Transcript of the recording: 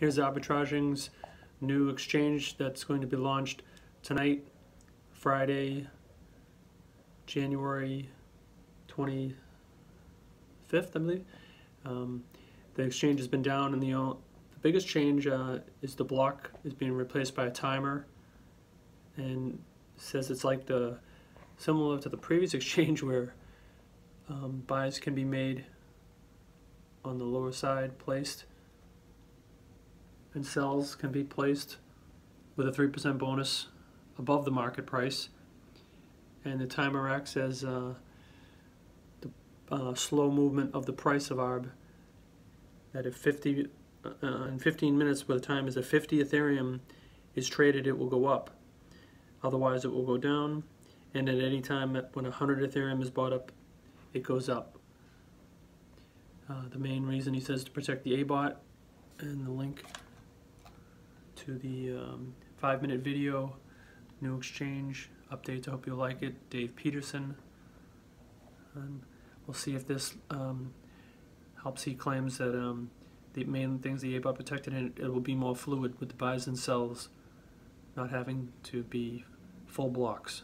Here's Arbitraging's new exchange that's going to be launched tonight, Friday, January 25th, I believe. Um, the exchange has been down, and the, the biggest change uh, is the block is being replaced by a timer, and says it's like the similar to the previous exchange where um, buys can be made on the lower side placed and sells can be placed with a 3% bonus above the market price. And the timer acts as uh, the uh, slow movement of the price of ARB that if 50 uh, in 15 minutes by the time is a 50 Ethereum is traded it will go up. Otherwise it will go down. And at any time when 100 Ethereum is bought up it goes up. Uh, the main reason he says to protect the ABOT and the link to the um, five minute video, new exchange updates. I hope you like it. Dave Peterson. And we'll see if this um, helps. He claims that um, the main things the ABOT protected and it will be more fluid with the buys and sells not having to be full blocks.